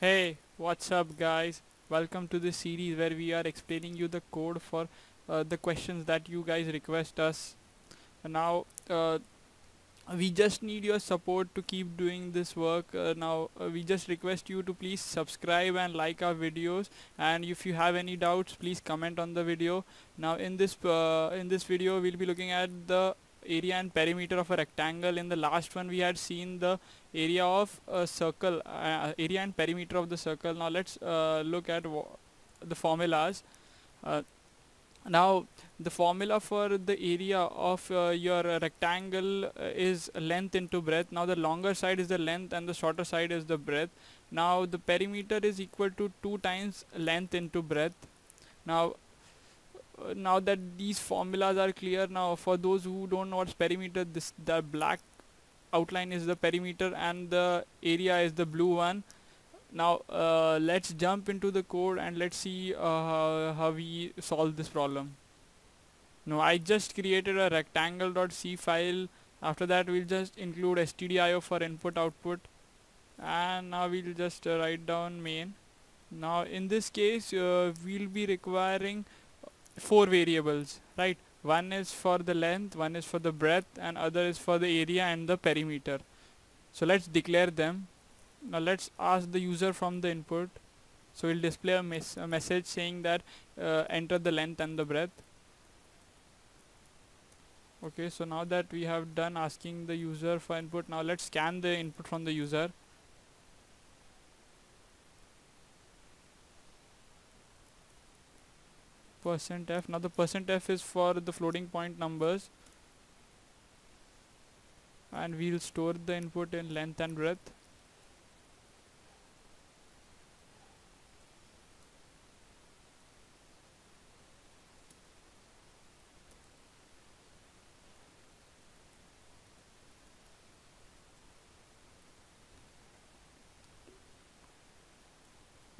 Hey, what's up guys? Welcome to this series where we are explaining you the code for uh, the questions that you guys request us. Now uh, we just need your support to keep doing this work. Uh, now uh, we just request you to please subscribe and like our videos and if you have any doubts please comment on the video. Now in this uh, in this video we'll be looking at the area and perimeter of a rectangle. In the last one we had seen the area of a circle uh, area and perimeter of the circle. Now let's uh, look at the formulas. Uh, now the formula for the area of uh, your rectangle is length into breadth. Now the longer side is the length and the shorter side is the breadth. Now the perimeter is equal to 2 times length into breadth. Now uh, now that these formulas are clear now for those who don't know what's perimeter this the black outline is the perimeter and the area is the blue one. Now uh, let's jump into the code and let's see uh, how, how we solve this problem. Now I just created a rectangle.c file. After that we'll just include stdio for input output. And now we'll just uh, write down main. Now in this case uh, we'll be requiring four variables right? One is for the length one is for the breadth and other is for the area and the perimeter. So let's declare them. Now let's ask the user from the input. So we'll display a, mes a message saying that uh, enter the length and the breadth. Okay so now that we have done asking the user for input now let's scan the input from the user percent f. Now the percent f is for the floating point numbers. And we'll store the input in length and breadth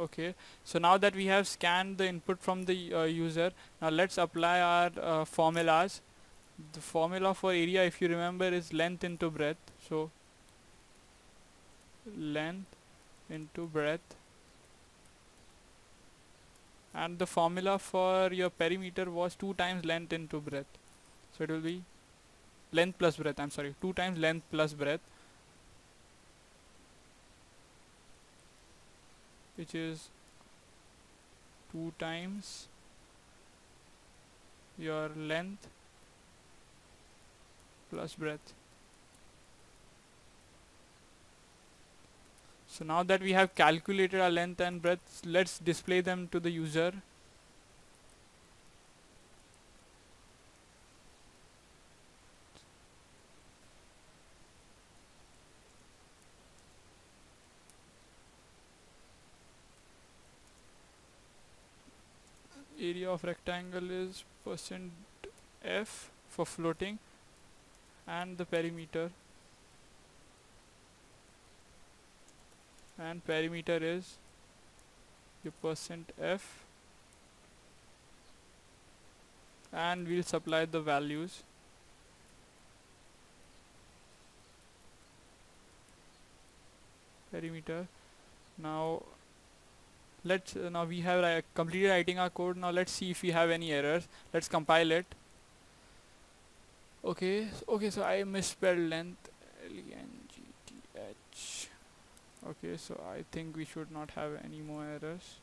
okay. So now that we have scanned the input from the uh, user now let's apply our uh, formulas. The formula for area if you remember is length into breadth. So length into breadth. And the formula for your perimeter was 2 times length into breadth. So it will be length plus breadth. I'm sorry. 2 times length plus breadth which is 2 times your length plus breadth. So now that we have calculated our length and breadth let's display them to the user area of rectangle is percent f for floating and the perimeter. And perimeter is the percent f. And we'll supply the values. Perimeter. Now let's uh, now we have uh, completed writing our code. Now let's see if we have any errors. Let's compile it. Okay okay so I misspelled length L-E-N-G-T-H okay so I think we should not have any more errors.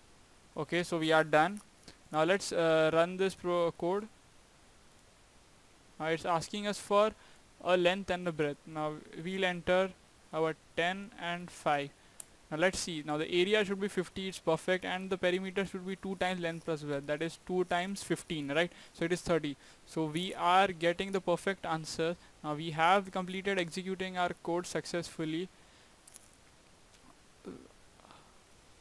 Okay so we are done. Now let's uh, run this pro code. Now it's asking us for a length and a breadth. Now we'll enter our 10 and 5 now let's see. Now the area should be 50 it's perfect and the perimeter should be 2 times length plus width. That is 2 times 15 right? So it is 30 so we are getting the perfect answer. Now we have completed executing our code successfully.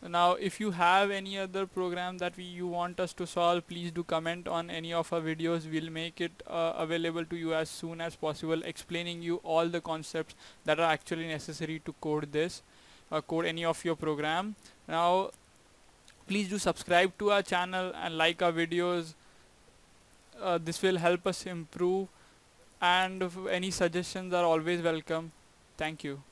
Now if you have any other program that we you want us to solve please do comment on any of our videos. We'll make it uh, available to you as soon as possible explaining you all the concepts that are actually necessary to code this code any of your program. Now please do subscribe to our channel and like our videos. Uh, this will help us improve. And any suggestions are always welcome. Thank you